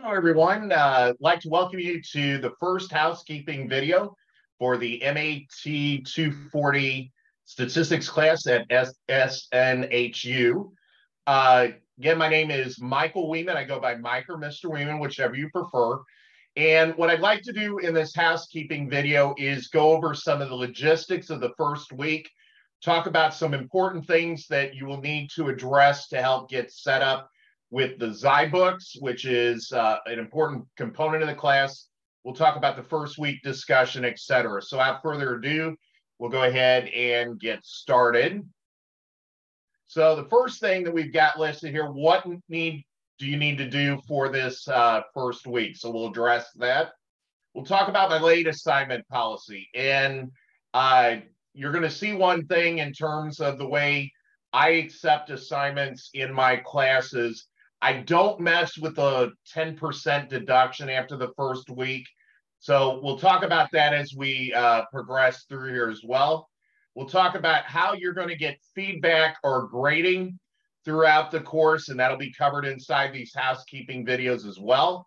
Hello, everyone. Uh, I'd like to welcome you to the first housekeeping video for the MAT 240 statistics class at SNHU. Uh, again, my name is Michael Wiemann. I go by Mike or Mr. Wiemann, whichever you prefer. And what I'd like to do in this housekeeping video is go over some of the logistics of the first week, talk about some important things that you will need to address to help get set up with the Zybooks, which is uh, an important component of the class. We'll talk about the first week discussion, et cetera. So without further ado, we'll go ahead and get started. So the first thing that we've got listed here, what need do you need to do for this uh, first week? So we'll address that. We'll talk about my late assignment policy. And uh, you're going to see one thing in terms of the way I accept assignments in my classes I don't mess with the 10% deduction after the first week. So we'll talk about that as we uh, progress through here as well. We'll talk about how you're going to get feedback or grading throughout the course, and that'll be covered inside these housekeeping videos as well.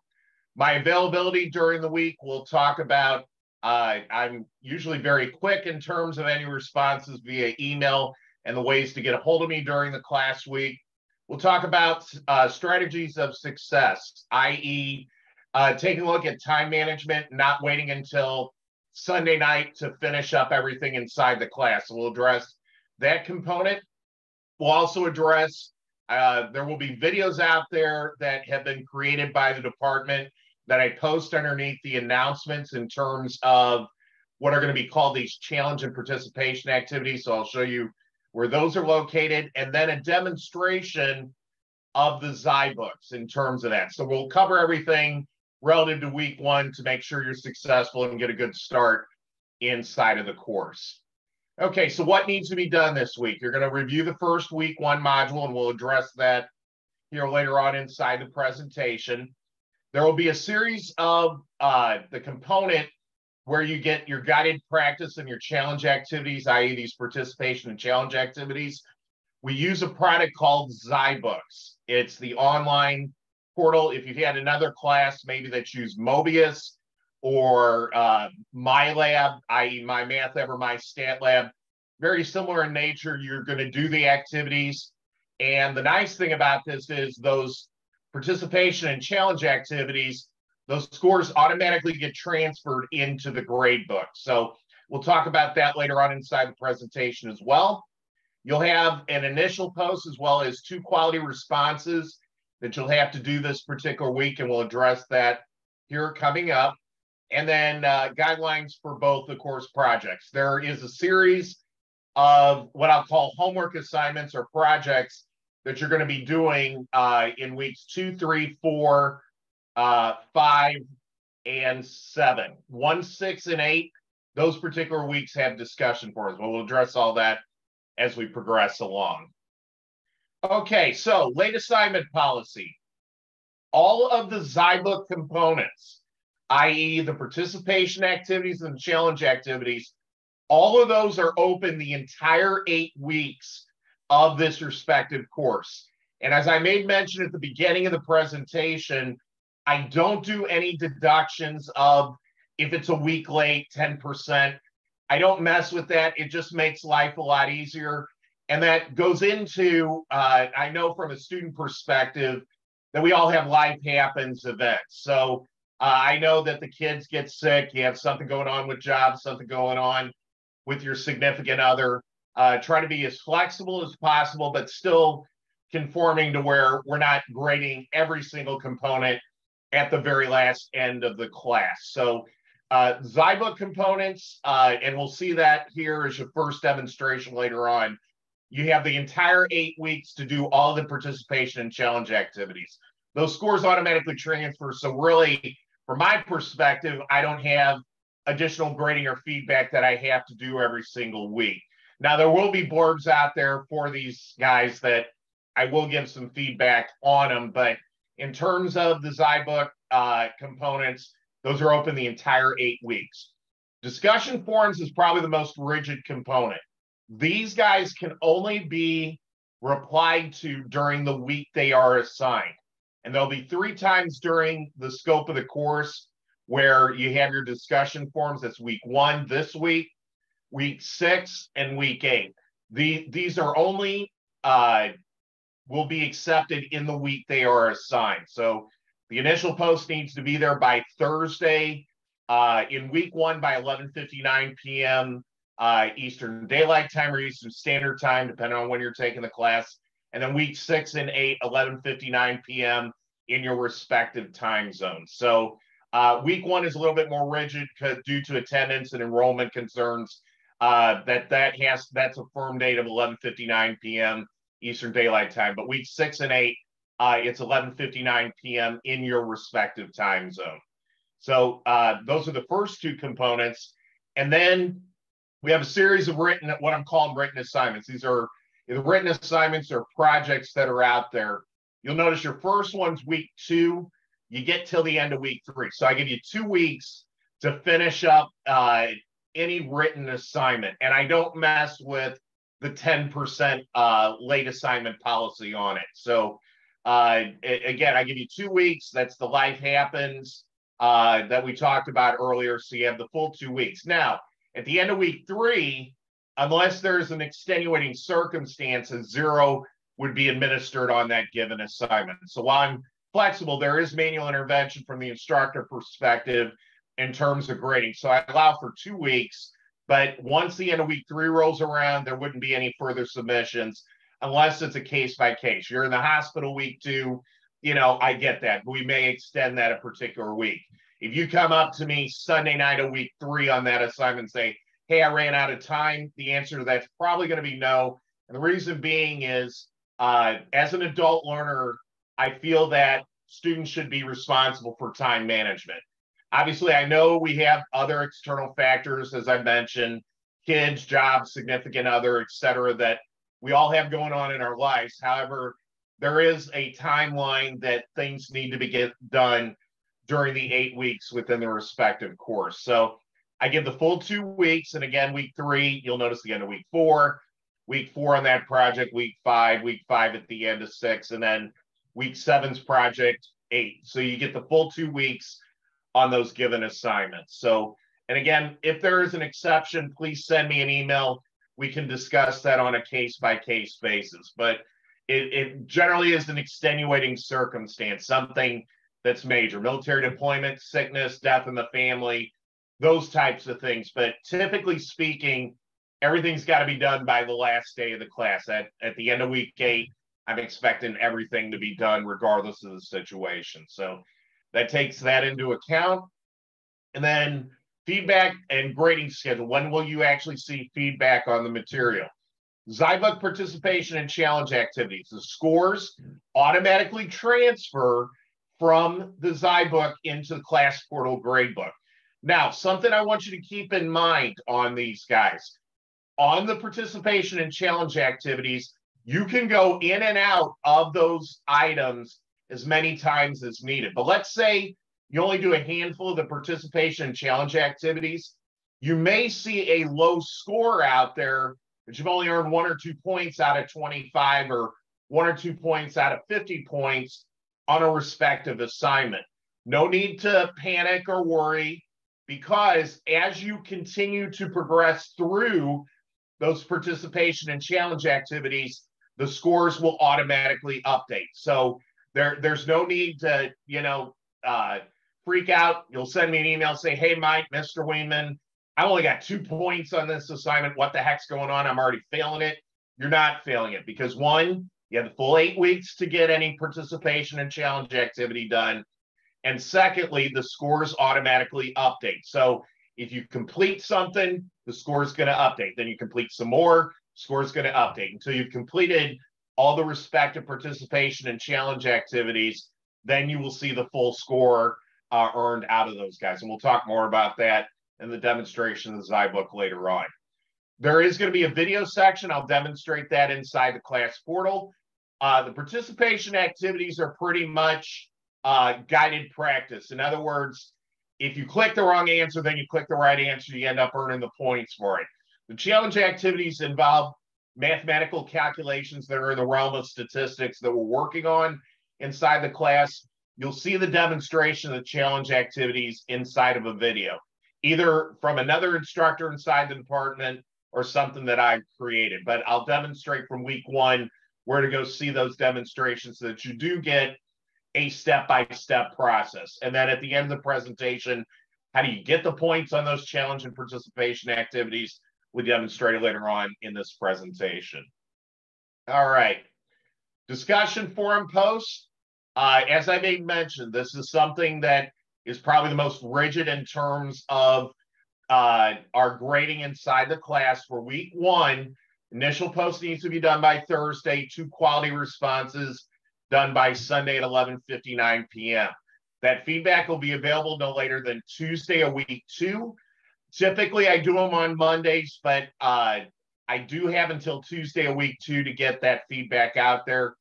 My availability during the week, we'll talk about. Uh, I'm usually very quick in terms of any responses via email and the ways to get a hold of me during the class week. We'll talk about uh, strategies of success, i.e., uh, taking a look at time management, not waiting until Sunday night to finish up everything inside the class. So we'll address that component. We'll also address uh, there will be videos out there that have been created by the department that I post underneath the announcements in terms of what are going to be called these challenge and participation activities. So I'll show you where those are located, and then a demonstration of the Zybooks in terms of that. So we'll cover everything relative to week one to make sure you're successful and get a good start inside of the course. Okay, so what needs to be done this week? You're going to review the first week one module, and we'll address that here later on inside the presentation. There will be a series of uh, the component where you get your guided practice and your challenge activities, i.e., these participation and challenge activities. We use a product called Zybooks. It's the online portal. If you've had another class, maybe that use Mobius or uh, MyLab, i.e., My Math Lab or My Stat Lab, very similar in nature. You're going to do the activities. And the nice thing about this is those participation and challenge activities those scores automatically get transferred into the grade book. So we'll talk about that later on inside the presentation as well. You'll have an initial post as well as two quality responses that you'll have to do this particular week, and we'll address that here coming up. And then uh, guidelines for both the course projects. There is a series of what I'll call homework assignments or projects that you're going to be doing uh, in weeks two, three, four, uh, five, and seven. One, six, and eight, those particular weeks have discussion for us. But we'll address all that as we progress along. Okay, so late assignment policy. All of the Zybook components, i.e., the participation activities and challenge activities, all of those are open the entire eight weeks of this respective course. And as I made mention at the beginning of the presentation, I don't do any deductions of if it's a week late, 10%. I don't mess with that. It just makes life a lot easier. And that goes into, uh, I know from a student perspective, that we all have life happens events. So uh, I know that the kids get sick, you have something going on with jobs, something going on with your significant other. Uh, try to be as flexible as possible, but still conforming to where we're not grading every single component at the very last end of the class. So uh, Zybook components, uh, and we'll see that here as your first demonstration later on. You have the entire eight weeks to do all the participation and challenge activities. Those scores automatically transfer. So really, from my perspective, I don't have additional grading or feedback that I have to do every single week. Now, there will be boards out there for these guys that I will give some feedback on them, but in terms of the Zybook uh, components, those are open the entire eight weeks. Discussion forums is probably the most rigid component. These guys can only be replied to during the week they are assigned. And there'll be three times during the scope of the course where you have your discussion forums. That's week one this week, week six, and week eight. The, these are only uh, will be accepted in the week they are assigned. So the initial post needs to be there by Thursday uh, in week one by 11:59 p.m. Uh, Eastern Daylight Time or Eastern Standard Time, depending on when you're taking the class. And then week six and eight, 11:59 p.m. in your respective time zones. So uh, week one is a little bit more rigid due to attendance and enrollment concerns. Uh, that that has that's a firm date of 11:59 p.m. Eastern Daylight Time. But week six and eight, uh, it's 11:59 p.m. in your respective time zone. So uh, those are the first two components, and then we have a series of written what I'm calling written assignments. These are the written assignments or projects that are out there. You'll notice your first one's week two. You get till the end of week three. So I give you two weeks to finish up uh, any written assignment, and I don't mess with the 10% uh, late assignment policy on it. So uh, again, I give you two weeks. That's the life happens uh, that we talked about earlier. So you have the full two weeks. Now, at the end of week three, unless there's an extenuating circumstance, a zero would be administered on that given assignment. So while I'm flexible, there is manual intervention from the instructor perspective in terms of grading. So I allow for two weeks but once the end of week three rolls around, there wouldn't be any further submissions unless it's a case by case. You're in the hospital week two, you know, I get that. We may extend that a particular week. If you come up to me Sunday night of week three on that assignment and say, hey, I ran out of time, the answer to that's probably going to be no. And the reason being is uh, as an adult learner, I feel that students should be responsible for time management. Obviously, I know we have other external factors, as I mentioned, kids, jobs, significant other, et cetera, that we all have going on in our lives. However, there is a timeline that things need to be get done during the eight weeks within the respective course. So I give the full two weeks. And again, week three, you'll notice the end of week four, week four on that project, week five, week five at the end of six, and then week seven's project eight. So you get the full two weeks on those given assignments. So, and again, if there is an exception, please send me an email. We can discuss that on a case by case basis. But it, it generally is an extenuating circumstance, something that's major military deployment, sickness, death in the family, those types of things. But typically speaking, everything's got to be done by the last day of the class. At, at the end of week eight, I'm expecting everything to be done regardless of the situation. So that takes that into account. And then feedback and grading schedule. When will you actually see feedback on the material? Zybook participation and challenge activities. The scores automatically transfer from the Zybook into the class portal gradebook. Now, something I want you to keep in mind on these guys. On the participation and challenge activities, you can go in and out of those items as many times as needed. But let's say you only do a handful of the participation and challenge activities. You may see a low score out there, but you've only earned one or two points out of 25 or one or two points out of 50 points on a respective assignment. No need to panic or worry because as you continue to progress through those participation and challenge activities, the scores will automatically update. So there, there's no need to, you know, uh, freak out. You'll send me an email, say, "Hey, Mike, Mr. Wiemann, I only got two points on this assignment. What the heck's going on? I'm already failing it." You're not failing it because one, you have the full eight weeks to get any participation and challenge activity done, and secondly, the scores automatically update. So if you complete something, the score is going to update. Then you complete some more, score is going to update until you've completed all the respective participation and challenge activities, then you will see the full score uh, earned out of those guys. And we'll talk more about that in the demonstration of the Zybook later on. There is going to be a video section. I'll demonstrate that inside the class portal. Uh, the participation activities are pretty much uh, guided practice. In other words, if you click the wrong answer, then you click the right answer, you end up earning the points for it. The challenge activities involve mathematical calculations that are in the realm of statistics that we're working on. inside the class, you'll see the demonstration of the challenge activities inside of a video, either from another instructor inside the department or something that I've created. But I'll demonstrate from week one where to go see those demonstrations so that you do get a step-by-step process. And then at the end of the presentation, how do you get the points on those challenge and participation activities? We demonstrate later on in this presentation. All right. Discussion forum posts. Uh, as I made mention, this is something that is probably the most rigid in terms of uh, our grading inside the class for week one. Initial post needs to be done by Thursday, two quality responses done by Sunday at 11.59 p.m. That feedback will be available no later than Tuesday of week two. Typically, I do them on Mondays, but uh, I do have until Tuesday a week two to get that feedback out there.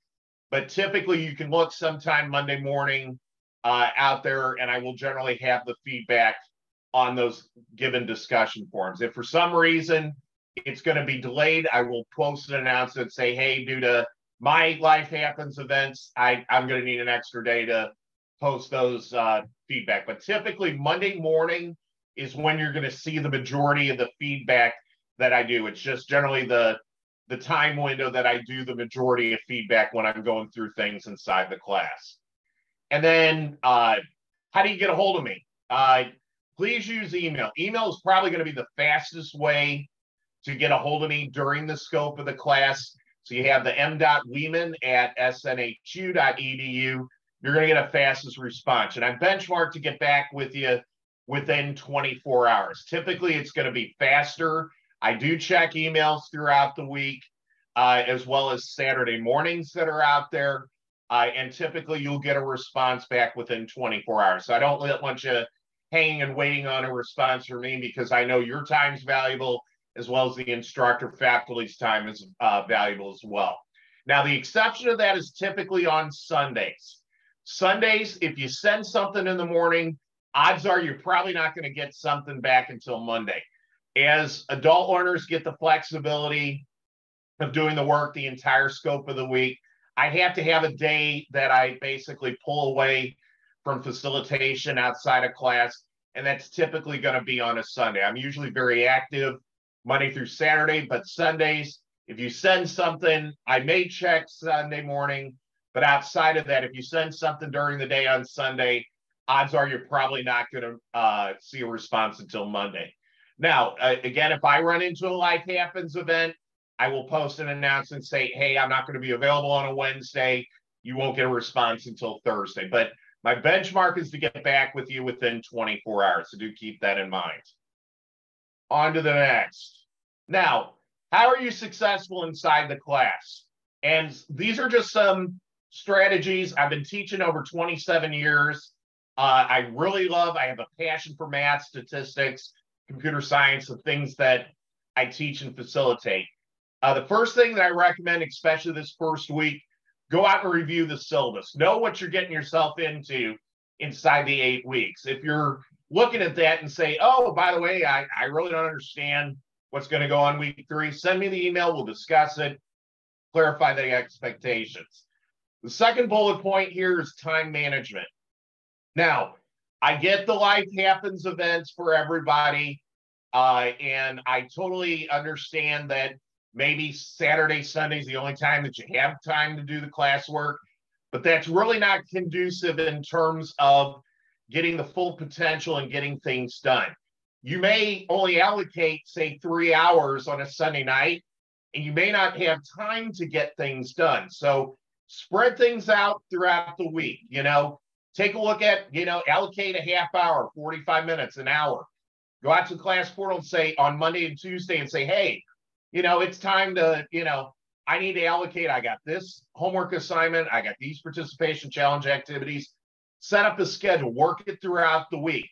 But typically, you can look sometime Monday morning uh, out there, and I will generally have the feedback on those given discussion forums. If for some reason it's going to be delayed, I will post an announcement say, hey, due to my life happens events, I, I'm going to need an extra day to post those uh, feedback. But typically, Monday morning is when you're going to see the majority of the feedback that I do. It's just generally the the time window that I do the majority of feedback when I'm going through things inside the class. And then, uh, how do you get a hold of me? Uh, please use email. Email is probably going to be the fastest way to get a hold of me during the scope of the class. So you have the m.wiemann at snhu.edu. You're going to get a fastest response. And I benchmark to get back with you within 24 hours. Typically, it's going to be faster I do check emails throughout the week, uh, as well as Saturday mornings that are out there. Uh, and typically you'll get a response back within 24 hours. So I don't want you hanging and waiting on a response from me because I know your time's valuable as well as the instructor faculty's time is uh, valuable as well. Now, the exception of that is typically on Sundays. Sundays, if you send something in the morning, odds are you're probably not going to get something back until Monday as adult learners get the flexibility of doing the work the entire scope of the week, I have to have a day that I basically pull away from facilitation outside of class. And that's typically going to be on a Sunday. I'm usually very active Monday through Saturday, but Sundays, if you send something, I may check Sunday morning. But outside of that, if you send something during the day on Sunday, odds are you're probably not going to uh, see a response until Monday. Now, uh, again, if I run into a Life Happens event, I will post an announcement say, hey, I'm not going to be available on a Wednesday. You won't get a response until Thursday. But my benchmark is to get back with you within 24 hours. So do keep that in mind. On to the next. Now, how are you successful inside the class? And these are just some strategies I've been teaching over 27 years. Uh, I really love, I have a passion for math, statistics, computer science, the things that I teach and facilitate. Uh, the first thing that I recommend, especially this first week, go out and review the syllabus. Know what you're getting yourself into inside the eight weeks. If you're looking at that and say, oh, by the way, I, I really don't understand what's going to go on week three, send me the email. We'll discuss it, clarify the expectations. The second bullet point here is time management. Now, I get the life happens events for everybody. Uh, and I totally understand that maybe Saturday, Sunday is the only time that you have time to do the classwork, but that's really not conducive in terms of getting the full potential and getting things done. You may only allocate, say, three hours on a Sunday night, and you may not have time to get things done. So spread things out throughout the week. You know, take a look at, you know, allocate a half hour, 45 minutes, an hour. Go out to the class portal and say on Monday and Tuesday and say, hey, you know, it's time to, you know, I need to allocate. I got this homework assignment. I got these participation challenge activities. Set up a schedule, work it throughout the week.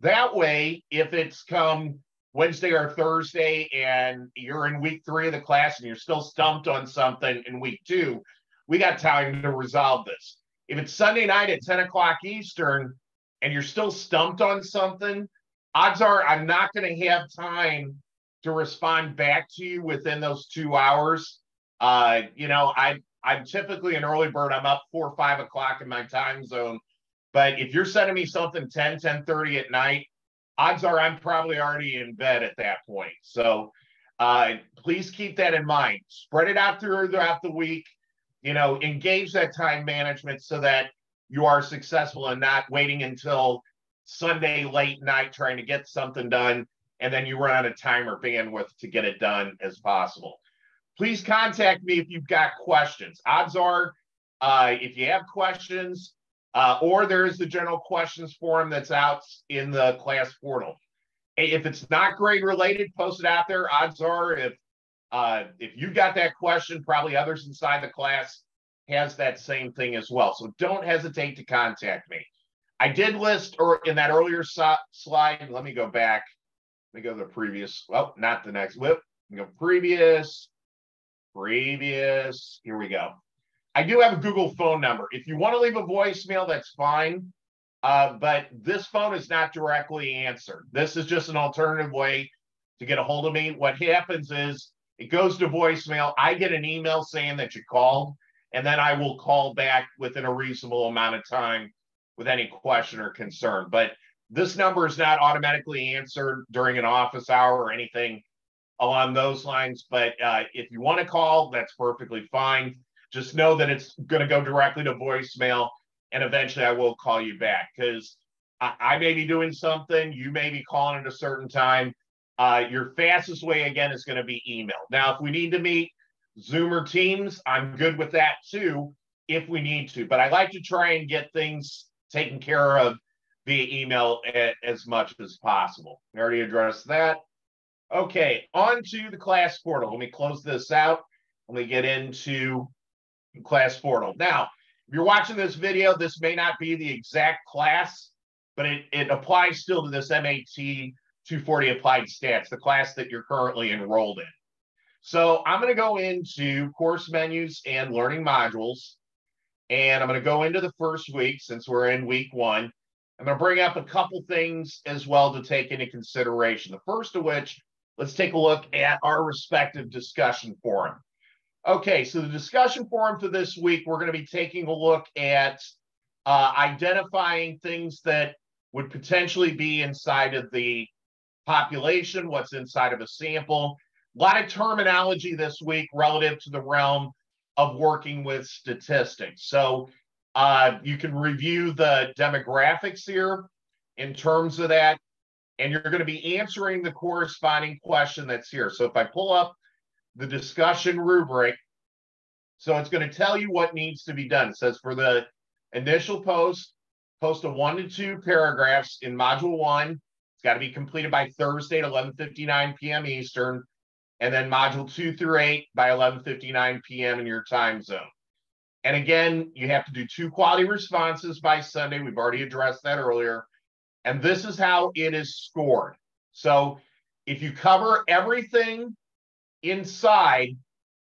That way, if it's come Wednesday or Thursday and you're in week three of the class and you're still stumped on something in week two, we got time to resolve this. If it's Sunday night at 10 o'clock Eastern and you're still stumped on something, odds are I'm not going to have time to respond back to you within those two hours. Uh, you know, I I'm typically an early bird. I'm up four or five o'clock in my time zone. But if you're sending me something 10, 10 30 at night, odds are I'm probably already in bed at that point. So uh, please keep that in mind. Spread it out throughout the week. You know, engage that time management so that you are successful and not waiting until Sunday late night trying to get something done and then you run out of time or bandwidth to get it done as possible. Please contact me if you've got questions. Odds are, uh, if you have questions, uh, or there is the general questions forum that's out in the class portal. If it's not grade related, post it out there. Odds are, if uh, if you got that question, probably others inside the class has that same thing as well. So don't hesitate to contact me. I did list, or in that earlier so slide, let me go back. Let me go to the previous. Well, not the next. Whip. Go previous, previous. Here we go. I do have a Google phone number. If you want to leave a voicemail, that's fine. Uh, but this phone is not directly answered. This is just an alternative way to get a hold of me. What happens is it goes to voicemail. I get an email saying that you called, and then I will call back within a reasonable amount of time with any question or concern. But this number is not automatically answered during an office hour or anything along those lines. But uh, if you want to call, that's perfectly fine. Just know that it's going to go directly to voicemail, and eventually I will call you back because I, I, may be doing something, you may be calling at a certain time. Uh, your fastest way again is going to be email. Now, if we need to meet Zoom or Teams, I'm good with that too if we need to. But I like to try and get things taken care of via email a, as much as possible. We already addressed that. Okay, on to the class portal. Let me close this out. Let me get into class portal. Now, if you're watching this video, this may not be the exact class, but it, it applies still to this MAT 240 Applied Stats, the class that you're currently enrolled in. So I'm going to go into course menus and learning modules. And I'm going to go into the first week since we're in week one. I'm going to bring up a couple things as well to take into consideration. The first of which, let's take a look at our respective discussion forum. Okay, so the discussion forum for this week, we're going to be taking a look at uh, identifying things that would potentially be inside of the population, what's inside of a sample. A lot of terminology this week relative to the realm of working with statistics. So uh, you can review the demographics here in terms of that, and you're going to be answering the corresponding question that's here. So if I pull up the discussion rubric. So it's going to tell you what needs to be done. It says for the initial post, post a one to two paragraphs in module one. It's got to be completed by Thursday at 11:59 p.m. Eastern, and then module two through eight by 11:59 p.m. in your time zone. And again, you have to do two quality responses by Sunday. We've already addressed that earlier. And this is how it is scored. So if you cover everything inside,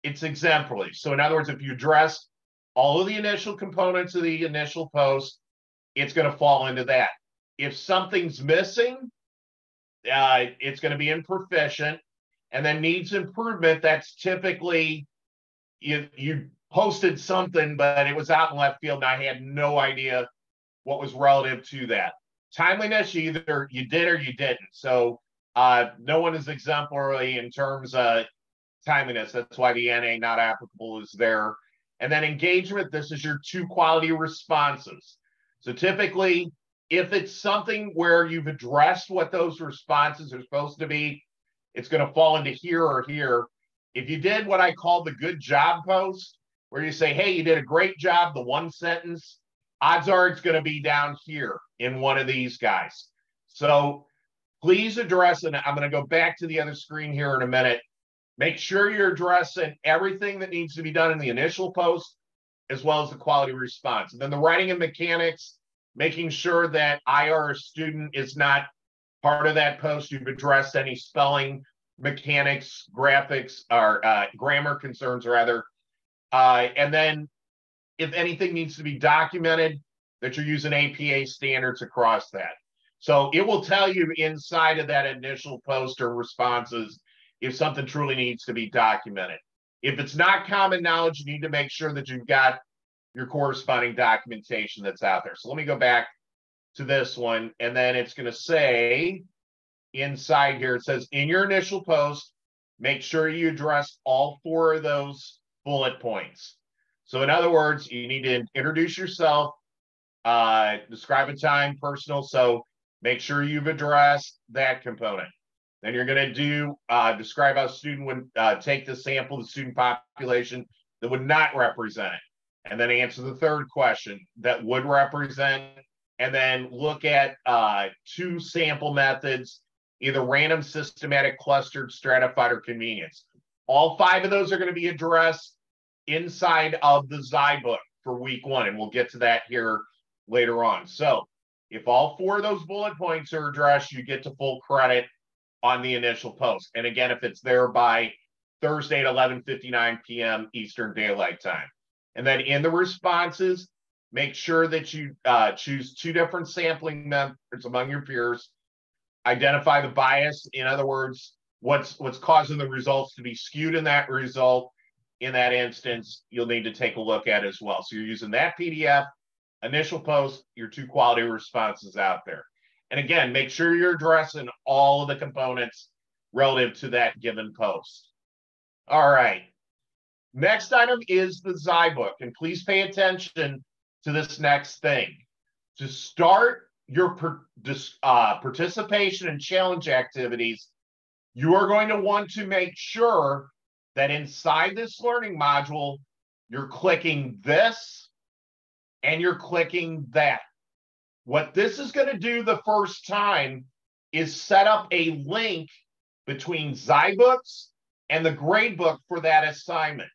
it's exemplary. So, in other words, if you address all of the initial components of the initial post, it's going to fall into that. If something's missing, uh, it's going to be proficient, and then needs improvement. That's typically you you posted something, but it was out in left field, and I had no idea what was relative to that. Timeliness, either you did or you didn't. So uh, no one is exemplary in terms of timeliness. That's why the NA not applicable is there. And then engagement, this is your two quality responses. So typically, if it's something where you've addressed what those responses are supposed to be, it's going to fall into here or here. If you did what I call the good job post, where you say, hey, you did a great job, the one sentence, odds are it's going to be down here in one of these guys. So please address, and I'm going to go back to the other screen here in a minute. Make sure you're addressing everything that needs to be done in the initial post, as well as the quality response. And then the writing and mechanics, making sure that IR student is not part of that post. You've addressed any spelling, mechanics, graphics, or uh, grammar concerns, rather. Uh, and then if anything needs to be documented, that you're using APA standards across that. So it will tell you inside of that initial post or responses if something truly needs to be documented. If it's not common knowledge, you need to make sure that you've got your corresponding documentation that's out there. So let me go back to this one, and then it's going to say inside here, it says in your initial post, make sure you address all four of those bullet points. So in other words, you need to introduce yourself, uh, describe a time, personal. So make sure you've addressed that component. Then you're going to do uh, describe how a student would uh, take the sample, the student population that would not represent it and then answer the third question that would represent, and then look at uh, two sample methods, either random, systematic, clustered, stratified, or convenience. All five of those are going to be addressed inside of the Zybook for week one, and we'll get to that here later on. So if all four of those bullet points are addressed, you get to full credit on the initial post. And again, if it's there by Thursday at 11:59 p.m. Eastern Daylight Time. And then in the responses, make sure that you uh, choose two different sampling methods among your peers. Identify the bias. In other words, what's what's causing the results to be skewed in that result. In that instance, you'll need to take a look at as well. So you're using that PDF, initial post, your two quality responses out there. And again, make sure you're addressing all of the components relative to that given post. All right. Next item is the Zybook, and please pay attention to this next thing. To start your uh, participation and challenge activities, you are going to want to make sure that inside this learning module, you're clicking this and you're clicking that. What this is going to do the first time is set up a link between Zybooks and the gradebook for that assignment.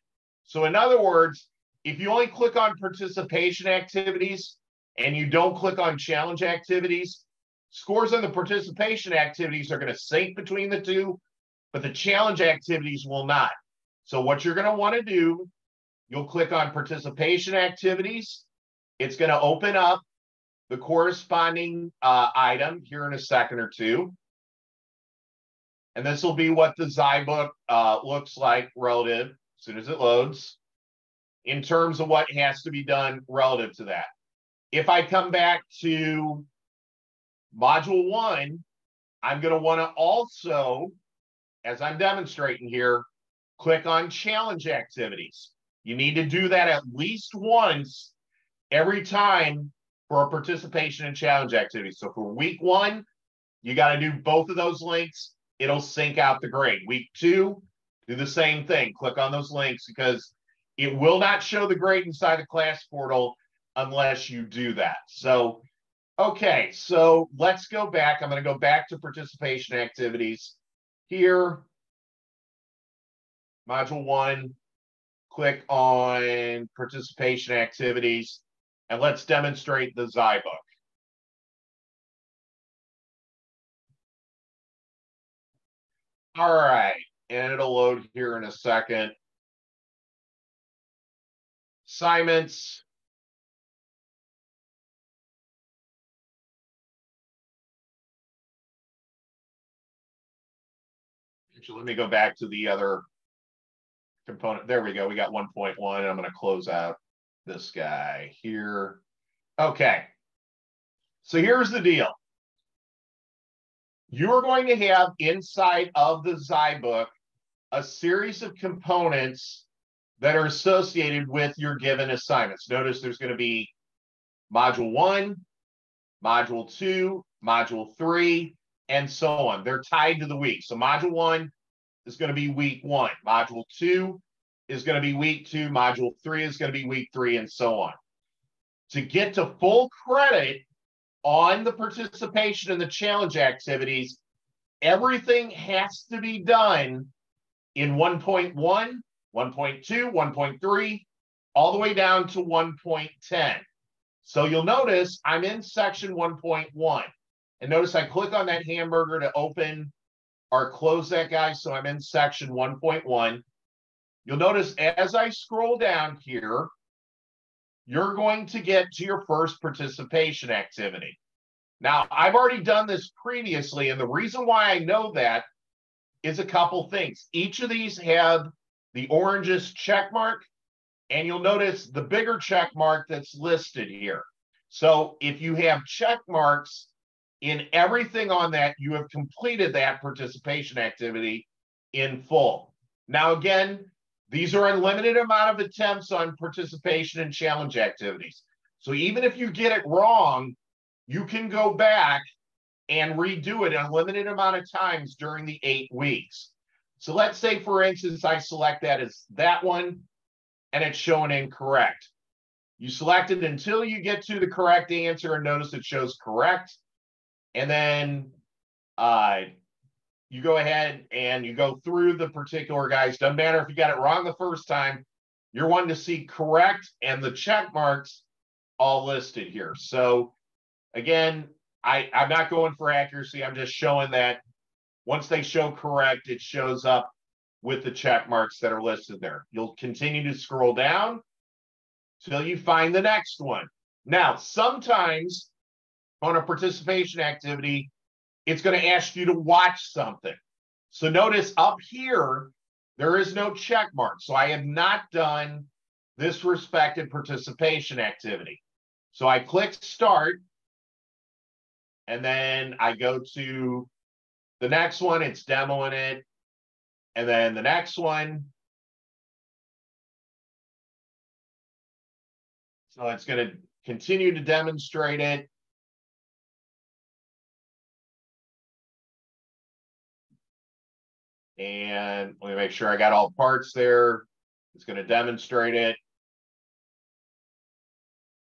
So, in other words, if you only click on participation activities and you don't click on challenge activities, scores on the participation activities are going to sync between the two, but the challenge activities will not. So, what you're going to want to do, you'll click on participation activities. It's going to open up the corresponding uh, item here in a second or two. And this will be what the Zybook uh, looks like relative as soon as it loads in terms of what has to be done relative to that. If I come back to module one, I'm going to want to also, as I'm demonstrating here, click on challenge activities. You need to do that at least once every time for a participation in challenge activities. So for week one, you got to do both of those links. It'll sync out the grade. Week two, do the same thing. Click on those links because it will not show the grade inside the class portal unless you do that. So, okay, so let's go back. I'm going to go back to participation activities here. Module one, click on participation activities, and let's demonstrate the Zybook. All right and it'll load here in a second. Assignments. Actually, let me go back to the other component. There we go. We got 1.1. I'm going to close out this guy here. Okay. So here's the deal. You're going to have inside of the Zybook a series of components that are associated with your given assignments. Notice there's going to be module one, module two, module three, and so on. They're tied to the week. So module one is going to be week one. Module two is going to be week two. Module three is going to be week three, and so on. To get to full credit on the participation in the challenge activities, everything has to be done in 1.1, 1.2, 1.3, all the way down to 1.10. So you'll notice I'm in section 1.1. And notice I click on that hamburger to open or close that guy. So I'm in section 1.1. You'll notice as I scroll down here, you're going to get to your first participation activity. Now, I've already done this previously, and the reason why I know that is a couple things. Each of these have the oranges check mark, and you'll notice the bigger check mark that's listed here. So if you have check marks in everything on that, you have completed that participation activity in full. Now, again, these are unlimited amount of attempts on participation and challenge activities. So even if you get it wrong, you can go back and redo it a limited amount of times during the eight weeks. So let's say, for instance, I select that as that one and it's shown incorrect. You select it until you get to the correct answer and notice it shows correct. And then uh, you go ahead and you go through the particular guys. Doesn't matter if you got it wrong the first time, you're wanting to see correct and the check marks all listed here. So again, I, I'm not going for accuracy. I'm just showing that once they show correct, it shows up with the check marks that are listed there. You'll continue to scroll down till you find the next one. Now, sometimes on a participation activity, it's going to ask you to watch something. So notice up here, there is no check mark. So I have not done this respected participation activity. So I click start and then I go to the next one, it's demoing it. And then the next one, so it's going to continue to demonstrate it. And let me make sure I got all parts there. It's going to demonstrate it.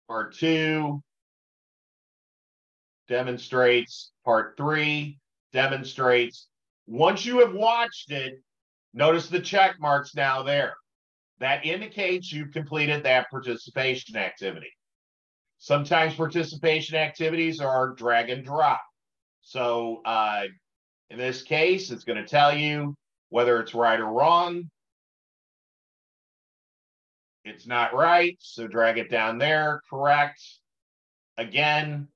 Part two demonstrates. Part three demonstrates. Once you have watched it, notice the check marks now there. That indicates you've completed that participation activity. Sometimes participation activities are drag and drop. So uh, in this case, it's going to tell you whether it's right or wrong. It's not right, so drag it down there, correct. Again,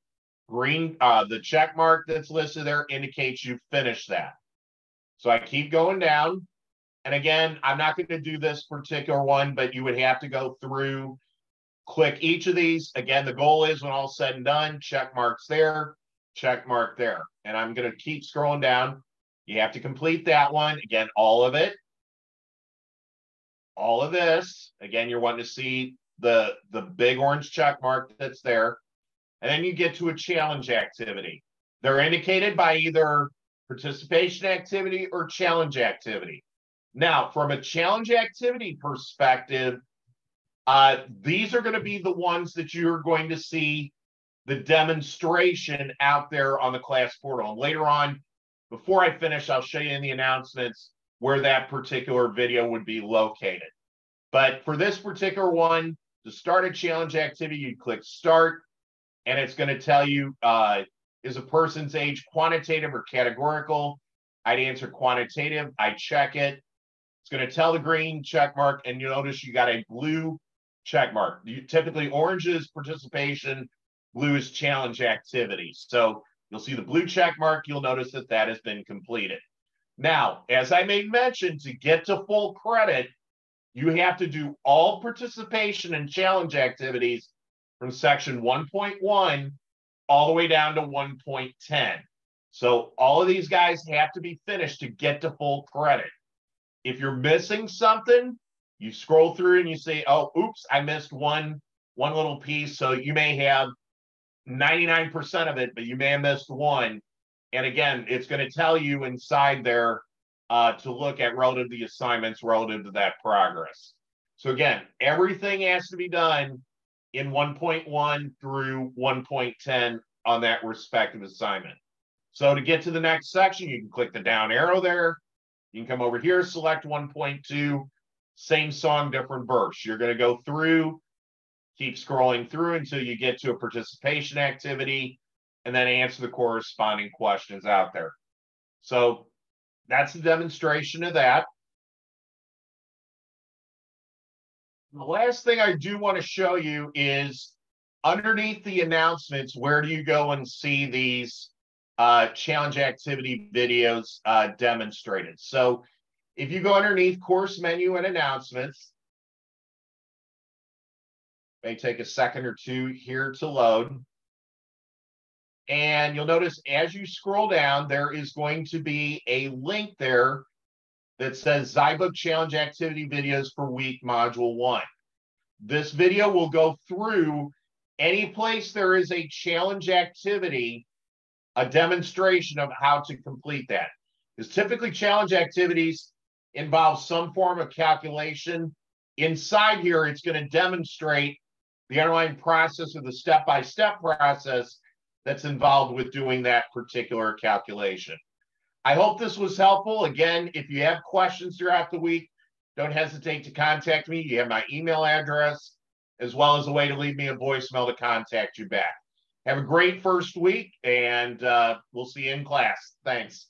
green, uh, the check mark that's listed there indicates you finished that. So I keep going down. And again, I'm not going to do this particular one, but you would have to go through, click each of these. Again, the goal is when all said and done, check marks there, check mark there. And I'm going to keep scrolling down. You have to complete that one. Again, all of it. All of this. Again, you're wanting to see the, the big orange check mark that's there. And then you get to a challenge activity. They're indicated by either participation activity or challenge activity. Now, from a challenge activity perspective, uh, these are going to be the ones that you're going to see the demonstration out there on the class portal. And later on, before I finish, I'll show you in the announcements where that particular video would be located. But for this particular one, to start a challenge activity, you click start, and it's going to tell you uh, is a person's age quantitative or categorical? I'd answer quantitative. I check it. It's going to tell the green check mark, and you notice you got a blue check mark. You, typically, orange is participation, Blue is challenge activities. So you'll see the blue check mark. You'll notice that that has been completed. Now, as I made mention, to get to full credit, you have to do all participation and challenge activities from section 1.1 all the way down to 1.10. So all of these guys have to be finished to get to full credit. If you're missing something, you scroll through and you say, "Oh, oops, I missed one one little piece." So you may have 99% of it, but you may have missed one. And again, it's going to tell you inside there uh, to look at relative to the assignments relative to that progress. So again, everything has to be done in 1.1 through 1.10 on that respective assignment. So to get to the next section, you can click the down arrow there. You can come over here, select 1.2, same song, different verse. You're going to go through keep scrolling through until you get to a participation activity and then answer the corresponding questions out there. So that's the demonstration of that. The last thing I do want to show you is underneath the announcements, where do you go and see these uh, challenge activity videos uh, demonstrated? So If you go underneath course menu and announcements, may take a second or two here to load. And you'll notice as you scroll down, there is going to be a link there that says Zybook Challenge Activity Videos for Week Module 1. This video will go through any place there is a challenge activity, a demonstration of how to complete that. Because typically challenge activities involve some form of calculation. Inside here, it's going to demonstrate the underlying process or the step-by-step -step process that's involved with doing that particular calculation. I hope this was helpful. Again, if you have questions throughout the week, don't hesitate to contact me. You have my email address, as well as a way to leave me a voicemail to contact you back. Have a great first week, and uh, we'll see you in class. Thanks.